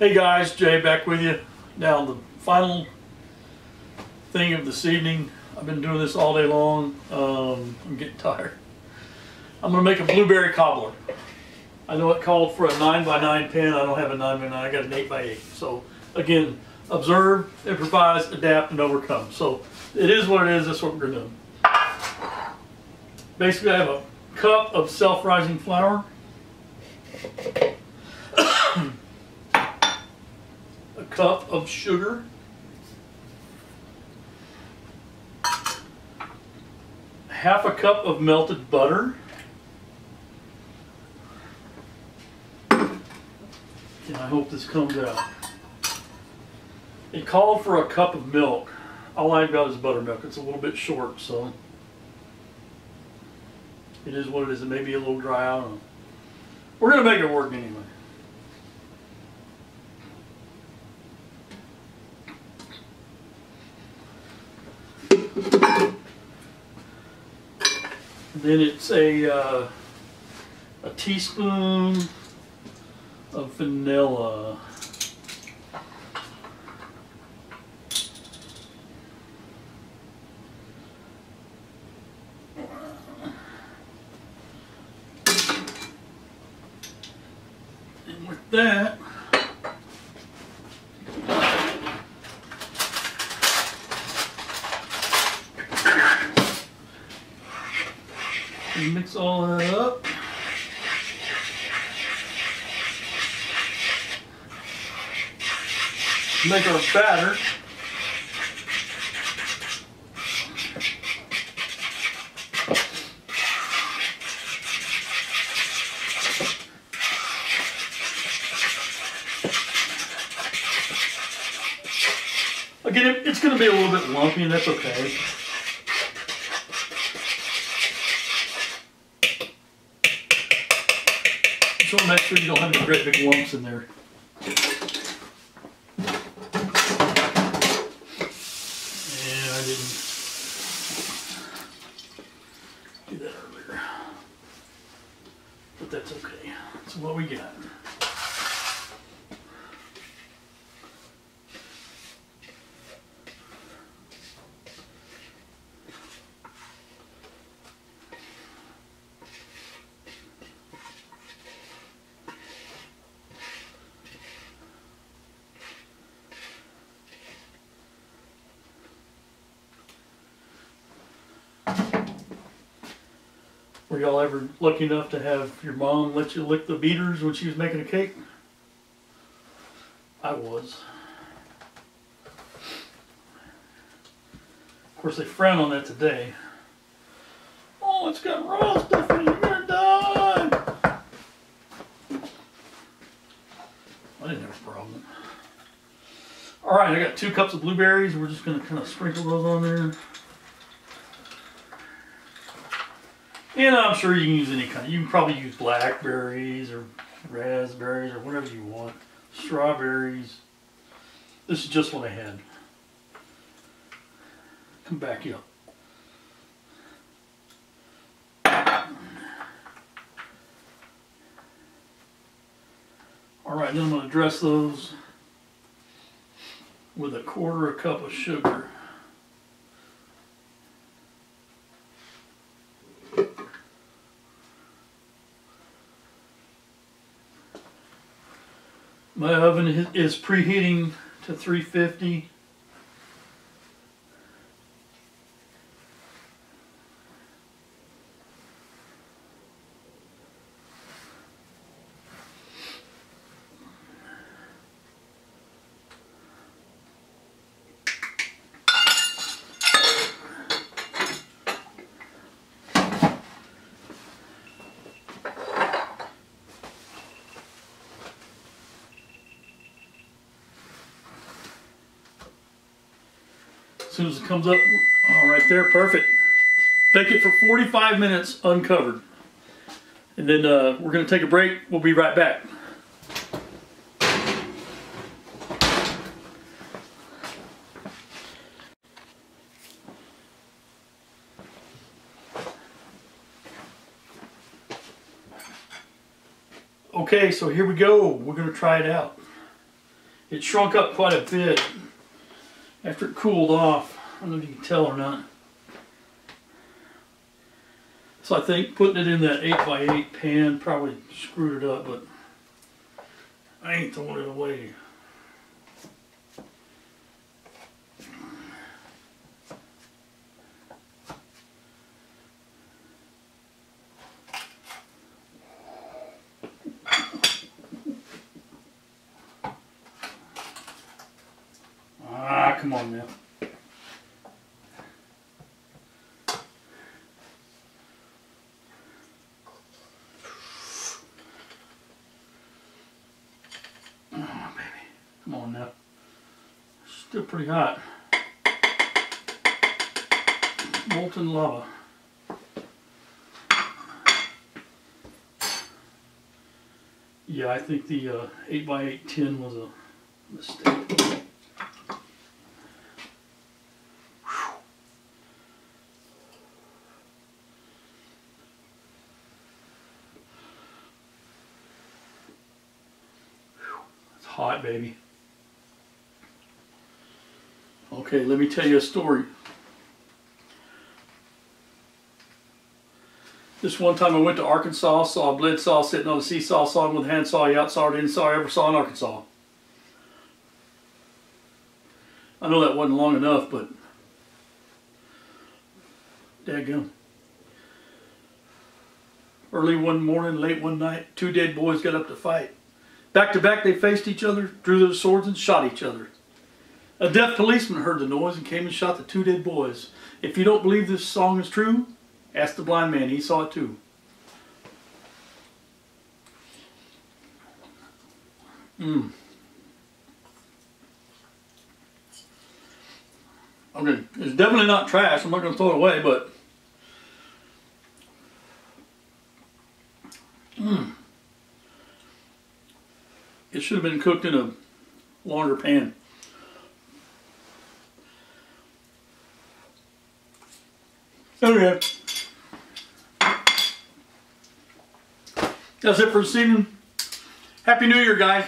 Hey guys, Jay back with you. Now the final thing of this evening. I've been doing this all day long. Um, I'm getting tired. I'm gonna make a blueberry cobbler. I know it called for a nine by nine pen. I don't have a nine by nine. I got an eight by eight. So again, observe, improvise, adapt, and overcome. So it is what it is. That's what we're doing. Basically, I have a cup of self-rising flour. a cup of sugar, half a cup of melted butter, and I hope this comes out. It called for a cup of milk. All I've got is buttermilk. It's a little bit short, so it is what it is. It may be a little dry. I don't know. We're gonna make it work anyway. Then it's a uh, a teaspoon of vanilla. And with that, we all that up. Make our batter. Again, it's going to be a little bit lumpy, and that's okay. Just want to make sure you don't have any great big lumps in there. And I didn't do that earlier. But that's okay. That's what we got. Were y'all ever lucky enough to have your mom let you lick the beaters when she was making a cake? I was. Of course, they frown on that today. Oh, it's got raw stuff in it. You're. I didn't have a problem. All right, I got two cups of blueberries. We're just gonna kind of sprinkle those on there. And I'm sure you can use any kind. You can probably use blackberries or raspberries or whatever you want. Strawberries. This is just what I had. Come back up. All right, then I'm going to dress those with a quarter a cup of sugar. My oven is- preheating to 350. As soon as it comes up, all right there, perfect. Bake it for 45 minutes uncovered. And then uh, we're gonna take a break. We'll be right back. Okay, so here we go. We're gonna try it out. it shrunk up quite a bit after it cooled off. I don't know if you can tell or not. So I think putting it in that 8x8 pan probably screwed it up, but I ain't throwing it away. Come on now. Oh, baby. Come on now. Still pretty hot. Molten lava. Yeah, I think the uh, 8x8 tin was a mistake. It's hot, baby. Okay, let me tell you a story. This one time I went to Arkansas, saw a Bledsaw sitting on a seesaw sawing with a handsaw. You outsaw or didn't saw I ever saw in Arkansas. I know that wasn't long enough, but dadgum. Early one morning, late one night, two dead boys got up to fight. Back to back, they faced each other, drew their swords, and shot each other. A deaf policeman heard the noise and came and shot the two dead boys. If you don't believe this song is true, ask the blind man. He saw it too. Mm. Okay, it's definitely not trash. I'm not going to throw it away, but. It should have been cooked in a longer pan. Okay. That's it for this evening. Happy New Year, guys.